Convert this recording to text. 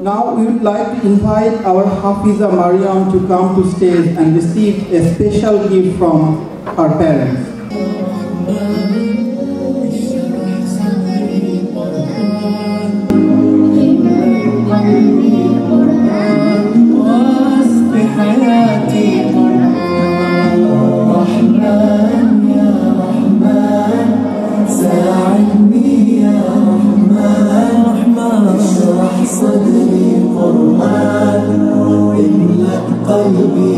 Now we would like to invite our Hafiza Maryam to come to stage and receive a special gift from her parents. to be